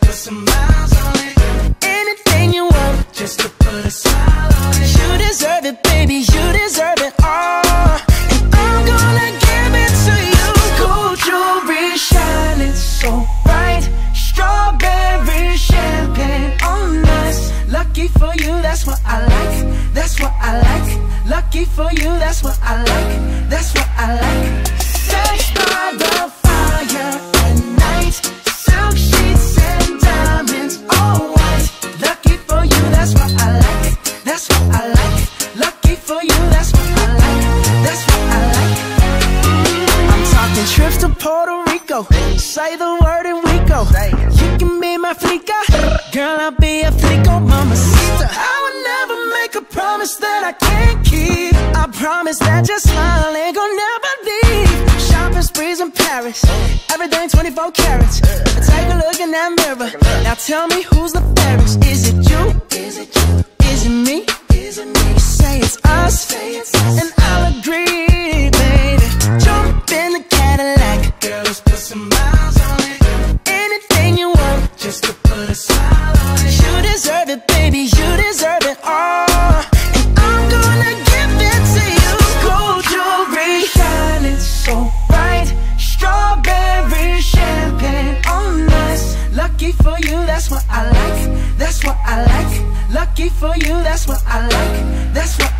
Put some miles on it. Anything you want, just to put a smile on it. You deserve it, baby. You deserve it all. And I'm gonna give it to you. Gold jewelry shining so bright. Strawberry champagne on. Lucky for you, that's what I like. That's what I like. Lucky for you, that's what I like. That's what I like. Say the word and we go. You can be my flica. Girl, I'll be a flico, mamacita. I would never make a promise that I can't keep. I promise that your smile ain't gonna never leave. Shopping sprees in Paris. Everything 24 carats. Take a look in that mirror. Now tell me who's the fairest. Is it you? Is it you? Is it me? Is it me? You say it's us. And I'll agree, let's put some miles on it. Anything you want, just to put a smile on it. You deserve it, baby. You deserve it all. And I'm gonna give it to you. Gold jewelry shining so bright. Strawberry champagne on us. Lucky for you, that's what I like. That's what I like. Lucky for you, that's what I like. That's what